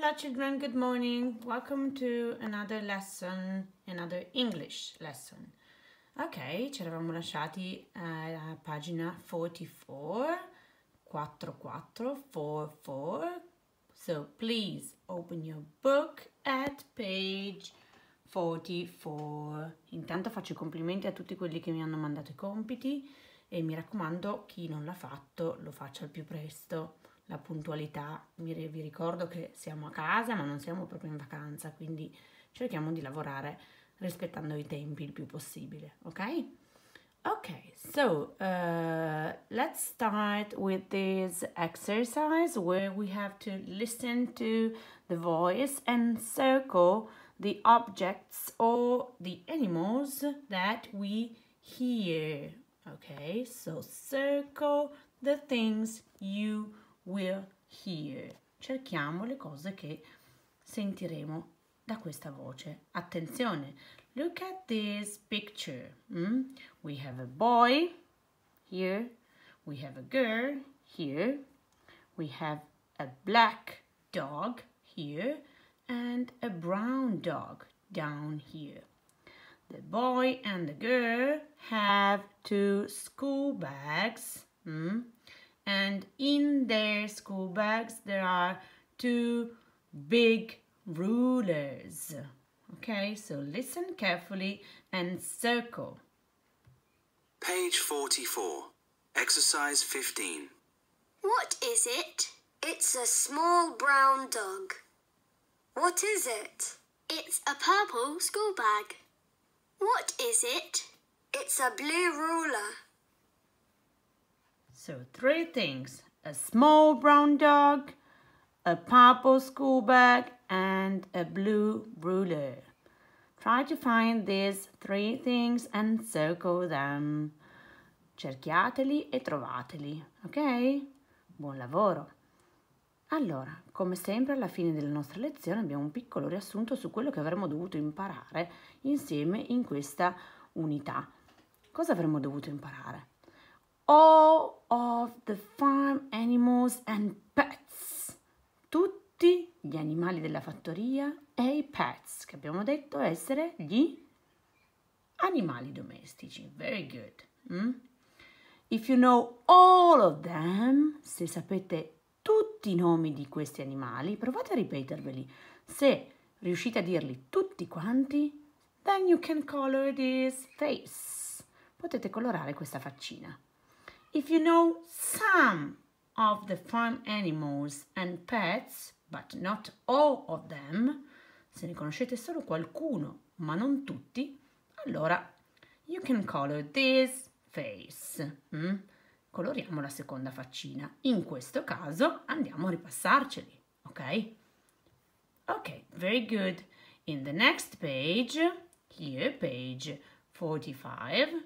Hello children, good morning. Welcome to another lesson, another English lesson. Ok, ci eravamo lasciati a pagina 44, 44, 44. So please open your book at page 44. Intanto faccio i complimenti a tutti quelli che mi hanno mandato i compiti e mi raccomando chi non l'ha fatto lo faccia al più presto la puntualità. Vi ricordo che siamo a casa ma non siamo proprio in vacanza, quindi cerchiamo di lavorare rispettando i tempi il più possibile, ok? Okay, so uh, let's start with this exercise where we have to listen to the voice and circle the objects or the animals that we hear. Okay, so circle the things you will hear. Cerchiamo le cose che sentiremo da questa voce. Attenzione, look at this picture. Mm? We have a boy here, we have a girl here, we have a black dog here and a brown dog down here. The boy and the girl have two school bags. Mm? And in their school bags there are two big rulers. Okay, so listen carefully and circle. Page 44, exercise 15. What is it? It's a small brown dog. What is it? It's a purple school bag. What is it? It's a blue ruler. So three things, a small brown dog, a purple school bag and a blue ruler. Try to find these three things and circle them. Cerchiateli e trovateli, ok? Buon lavoro! Allora, come sempre alla fine della nostra lezione abbiamo un piccolo riassunto su quello che avremmo dovuto imparare insieme in questa unità. Cosa avremmo dovuto imparare? All of the farm animals and pets. Tutti gli animali della fattoria e i pets, che abbiamo detto essere gli animali domestici. Very good. Mm? If you know all of them, se sapete tutti i nomi di questi animali, provate a ripeterveli. Se riuscite a dirli tutti quanti, then you can color this face. Potete colorare questa faccina. If you know some of the farm animals and pets, but not all of them, se ne conoscete solo qualcuno, ma non tutti, allora you can color this face. Mm? Coloriamo la seconda faccina. In questo caso andiamo a ripassarceli, ok? Ok, very good. In the next page, here, page 45,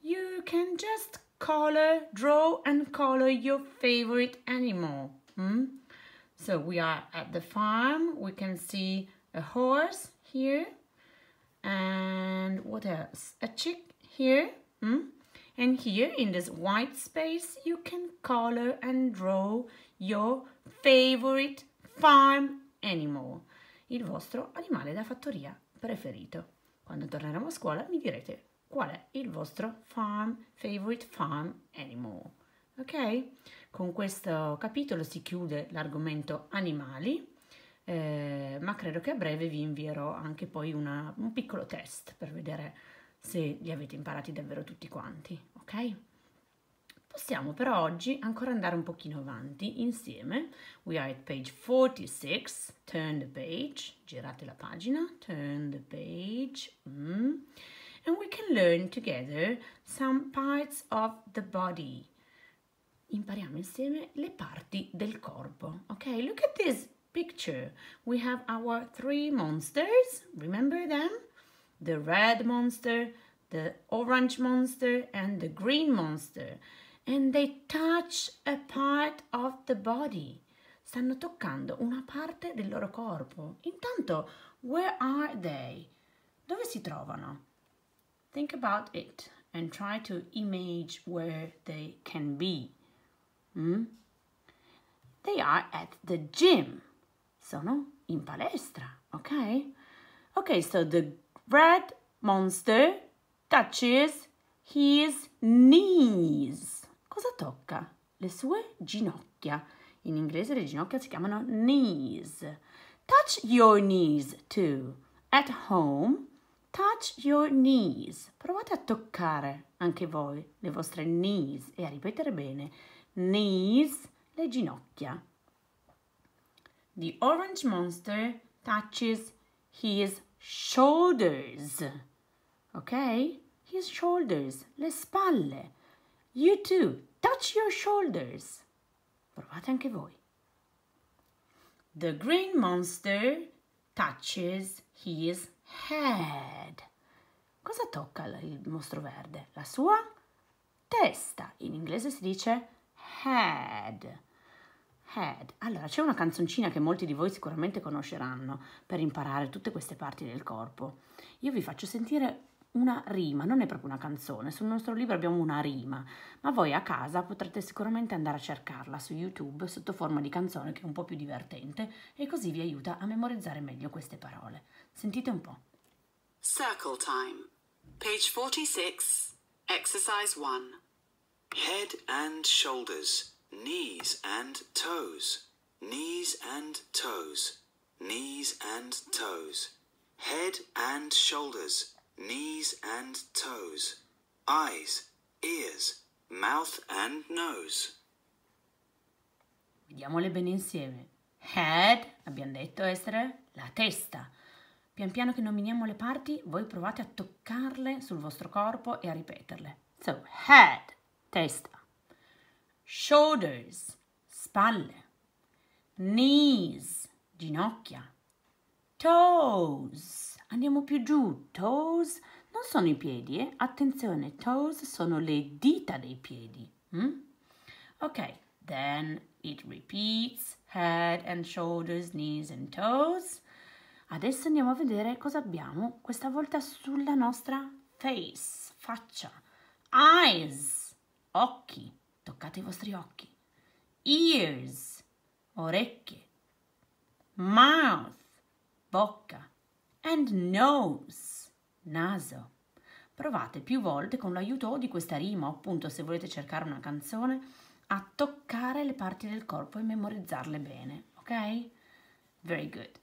you can just color, draw and color your favorite animal. Hmm? So we are at the farm. We can see a horse here. And what else? A chick here. Hmm? And here in this white space, you can color and draw your favorite farm animal. Il vostro animale da fattoria preferito. Quando torneremo a scuola mi direte qual è il vostro farm favorite farm animal. Ok? Con questo capitolo si chiude l'argomento animali, eh, ma credo che a breve vi invierò anche poi una, un piccolo test per vedere se li avete imparati davvero tutti quanti, ok? Possiamo però oggi ancora andare un pochino avanti insieme. We are at page 46. Turn the page. Girate la pagina. Turn the page. Mm and we can learn together some parts of the body. Impariamo insieme le parti del corpo. Okay, look at this picture. We have our three monsters. Remember them? The red monster, the orange monster and the green monster. And they touch a part of the body. Stanno toccando una parte del loro corpo. Intanto, where are they? Dove si trovano? Think about it and try to image where they can be. Hmm? They are at the gym. sono in palestra, ok? Ok, so the red monster touches his knees. Cosa tocca? Le sue ginocchia. In inglese le ginocchia si chiamano knees. Touch your knees too. At home, touch your knees. Provate a toccare anche voi le vostre knees e a ripetere bene. Knees, le ginocchia. The orange monster touches his shoulders. Ok? His shoulders, le spalle. You too, touch your shoulders. Provate anche voi. The green monster touches his head. Cosa tocca il mostro verde? La sua testa. In inglese si dice head. Head. Allora, c'è una canzoncina che molti di voi sicuramente conosceranno per imparare tutte queste parti del corpo. Io vi faccio sentire una rima, non è proprio una canzone, sul nostro libro abbiamo una rima, ma voi a casa potrete sicuramente andare a cercarla su YouTube sotto forma di canzone che è un po' più divertente e così vi aiuta a memorizzare meglio queste parole. Sentite un po'. Circle time. Page 46, exercise 1. Head and shoulders, knees and toes, knees and toes, knees and toes. Head and shoulders, knees and toes, eyes, ears, mouth and nose. Vediamole bene insieme. Head, abbiamo detto essere la testa. Pian piano che nominiamo le parti, voi provate a toccarle sul vostro corpo e a ripeterle. So, head, testa. Shoulders, spalle. Knees, ginocchia. Toes, andiamo più giù. Toes non sono i piedi, eh? Attenzione, toes sono le dita dei piedi. mm? Ok, then it repeats head and shoulders, knees and toes. Adesso andiamo a vedere cosa abbiamo questa volta sulla nostra face, faccia. Eyes, occhi, toccate i vostri occhi. Ears, orecchie. Mouth, bocca. And nose, naso. Provate più volte con l'aiuto di questa rima, o appunto se volete cercare una canzone, a toccare le parti del corpo e memorizzarle bene, ok? Very good.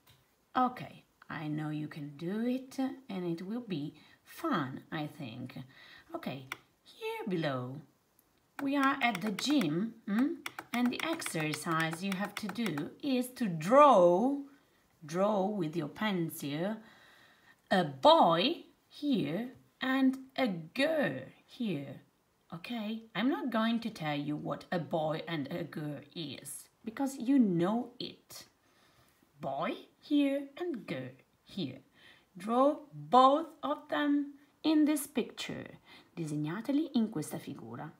Okay, I know you can do it and it will be fun, I think. Okay, here below we are at the gym mm, and the exercise you have to do is to draw, draw with your pencil, a boy here and a girl here. Okay, I'm not going to tell you what a boy and a girl is because you know it. Boy here and girl here. Draw both of them in this picture. Disegnateli in questa figura.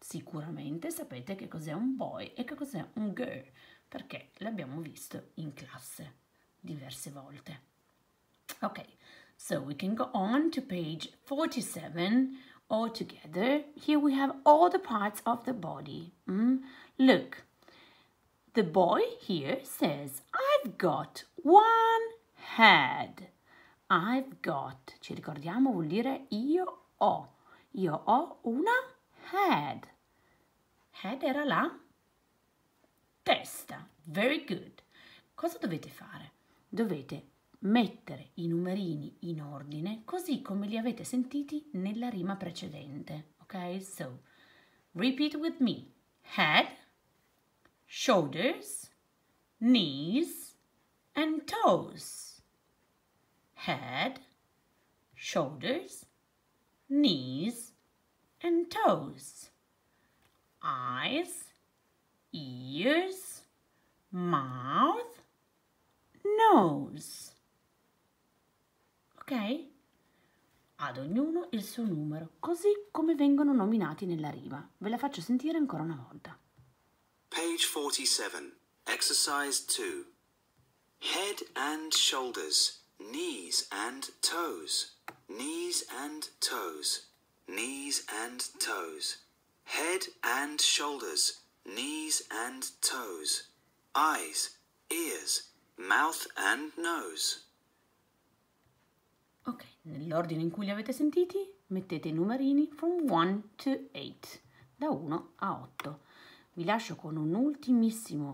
Sicuramente sapete che cos'è un boy e che cos'è un girl perché l'abbiamo visto in classe diverse volte. Okay, so we can go on to page 47 all together. Here we have all the parts of the body. Mm? Look, the boy here says, I've got one head. I've got, ci ricordiamo, vuol dire io ho. Io ho una head. Head era la testa. Very good. Cosa dovete fare? Dovete mettere i numerini in ordine così come li avete sentiti nella rima precedente. Ok? So, repeat with me. Head, shoulders, knees, and toes. Head, shoulders, knees, and toes. Eyes, ears, mouth, nose. Ok? Ad ognuno il suo numero, così come vengono nominati nella rima. Ve la faccio sentire ancora una volta. Page 47, exercise 2. Head and shoulders, knees and toes, knees and toes, knees and toes. Head and shoulders, knees and toes. Eyes, ears, mouth and nose. Ok, nell'ordine in cui li avete sentiti, mettete i numerini from 1 to 8, da 1 a 8. Vi lascio con un ultimissimo,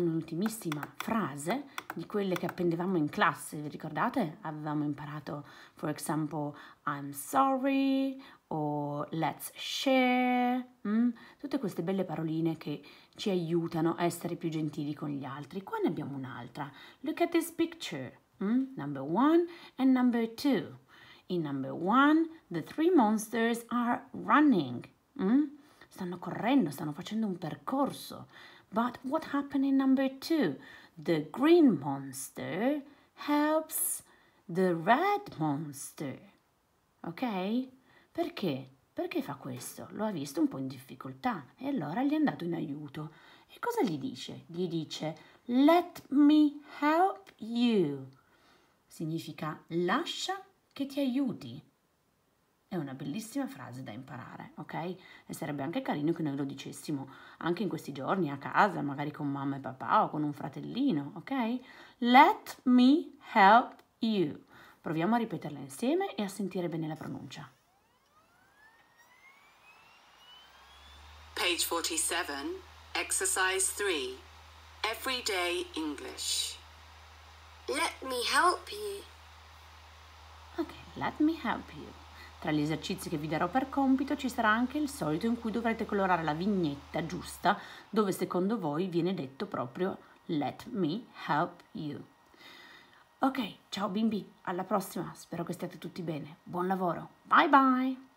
un'ultimissima frase di quelle che appendevamo in classe, vi ricordate? Avevamo imparato, for example, I'm sorry o let's share, mm? tutte queste belle paroline che ci aiutano a essere più gentili con gli altri. Qua ne abbiamo un'altra. Look at this picture. Mm? Number one and number two. In number one, the three monsters are running. Mm? Stanno correndo, stanno facendo un percorso. But what happened in number two? The green monster helps the red monster. Ok? Perché? Perché fa questo? Lo ha visto un po' in difficoltà e allora gli è andato in aiuto. E cosa gli dice? Gli dice Let me help you. Significa lascia che ti aiuti. È una bellissima frase da imparare, ok? E sarebbe anche carino che noi lo dicessimo anche in questi giorni a casa, magari con mamma e papà o con un fratellino, ok? Let me help you. Proviamo a ripeterla insieme e a sentire bene la pronuncia. Page 47, Exercise 3, Everyday English. Let me help you. Ok, let me help you. Tra gli esercizi che vi darò per compito ci sarà anche il solito in cui dovrete colorare la vignetta giusta dove secondo voi viene detto proprio let me help you. Ok, ciao bimbi, alla prossima, spero che stiate tutti bene. Buon lavoro, bye bye!